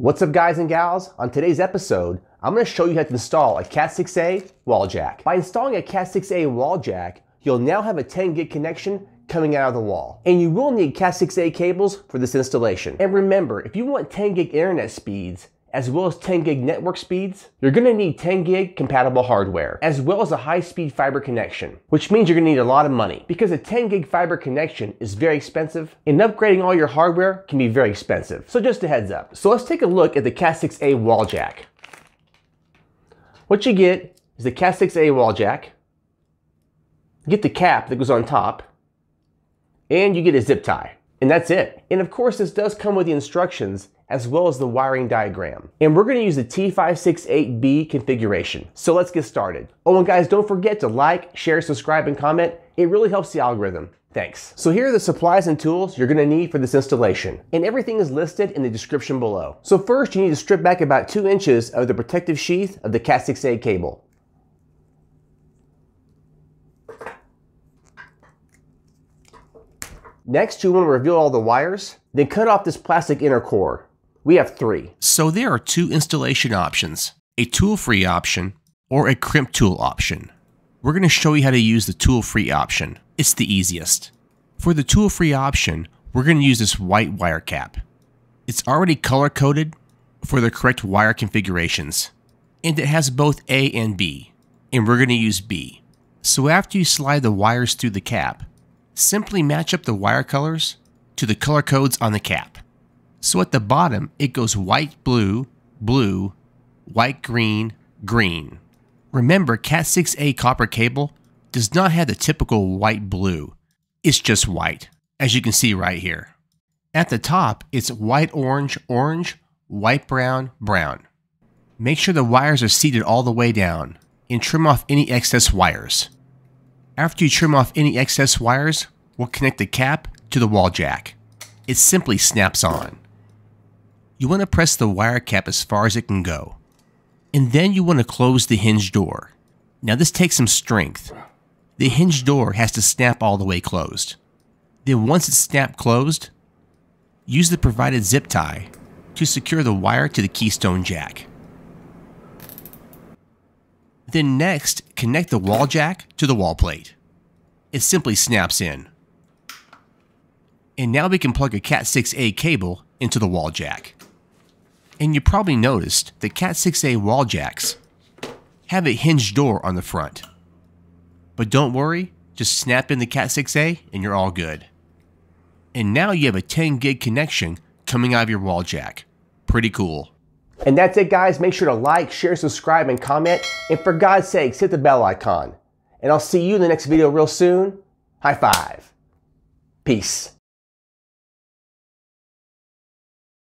What's up guys and gals? On today's episode, I'm going to show you how to install a Cat6a wall jack. By installing a Cat6a wall jack, you'll now have a 10 gig connection coming out of the wall. And you will need Cat6a cables for this installation. And remember, if you want 10 gig internet speeds, as well as 10 gig network speeds, you're gonna need 10 gig compatible hardware, as well as a high speed fiber connection, which means you're gonna need a lot of money because a 10 gig fiber connection is very expensive and upgrading all your hardware can be very expensive. So just a heads up. So let's take a look at the Cat6a wall jack. What you get is the Cat6a wall jack, you get the cap that goes on top, and you get a zip tie. And that's it. And of course, this does come with the instructions as well as the wiring diagram. And we're gonna use the T568B configuration. So let's get started. Oh, and guys, don't forget to like, share, subscribe, and comment. It really helps the algorithm. Thanks. So here are the supplies and tools you're gonna need for this installation. And everything is listed in the description below. So first, you need to strip back about two inches of the protective sheath of the Cat6a cable. Next, you want to reveal all the wires, then cut off this plastic inner core. We have three. So there are two installation options, a tool-free option or a crimp tool option. We're going to show you how to use the tool-free option. It's the easiest. For the tool-free option, we're going to use this white wire cap. It's already color-coded for the correct wire configurations, and it has both A and B, and we're going to use B. So after you slide the wires through the cap, simply match up the wire colors to the color codes on the cap. So at the bottom, it goes white, blue, blue, white, green, green. Remember, Cat6a copper cable does not have the typical white blue. It's just white, as you can see right here. At the top, it's white orange orange, white brown brown. Make sure the wires are seated all the way down and trim off any excess wires. After you trim off any excess wires, we'll connect the cap to the wall jack. It simply snaps on. You want to press the wire cap as far as it can go. And then you want to close the hinge door. Now this takes some strength. The hinge door has to snap all the way closed. Then once it's snapped closed, use the provided zip tie to secure the wire to the keystone jack. Then next, connect the wall jack to the wall plate. It simply snaps in. And now we can plug a Cat6a cable into the wall jack. And you probably noticed the Cat6a wall jacks have a hinged door on the front. But don't worry, just snap in the Cat6a and you're all good. And now you have a 10 gig connection coming out of your wall jack. Pretty cool. And that's it guys, make sure to like, share, subscribe, and comment. And for God's sakes, hit the bell icon. And I'll see you in the next video real soon. High five. Peace.